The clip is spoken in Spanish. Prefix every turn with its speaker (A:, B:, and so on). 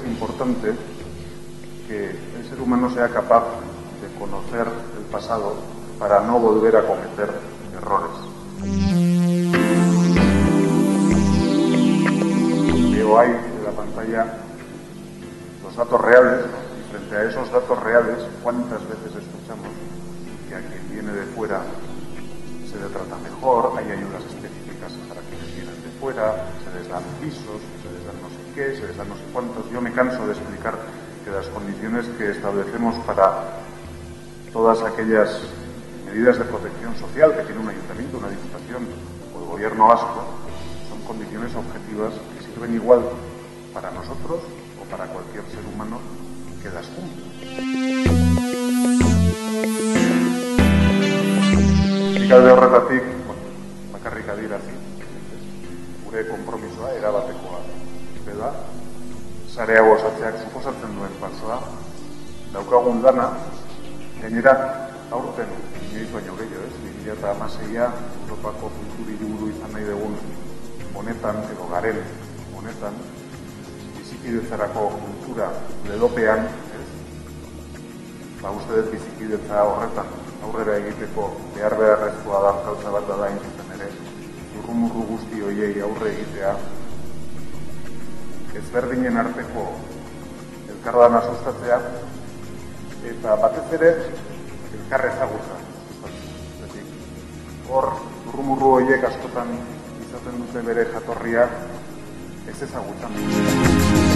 A: importante que el ser humano sea capaz de conocer el pasado para no volver a cometer errores. Veo ahí en la pantalla los datos reales y frente a esos datos reales, ¿cuántas veces escuchamos que a quien viene de fuera se le trata mejor, hay ayudas específicas para quienes vienen de fuera, se les dan pisos, qué, se les dan no sé cuántos. Yo me canso de explicar que las condiciones que establecemos para todas aquellas medidas de protección social que tiene un ayuntamiento, una diputación o el gobierno vasco son condiciones objetivas que sirven igual para nosotros o para cualquier ser humano que las cumpla. Horretatik, bueno, bakarrik gure erabatekoa da, sare hau osatzeak suposatzen duen pasoa, daukagun dana, gainera, aurten, inoiz baino gehiago, ez, 2006a, Europako kulturi buru izan nahi dugun honetan, edo garen honetan, bizikidetzarako kultura ledopean, ez, ba, uste dut bizikidetza horretan, aurrera egiteko behar beharrezkoa da gauza bat da zuzen ere urrumurru guzti hoiei aurre egitea ezberdinen arteko elkardan asustatzea eta batez ere elkar ezagutza hor urrumurru hoiek askotan izaten dute bere jatorria ez ezagutzen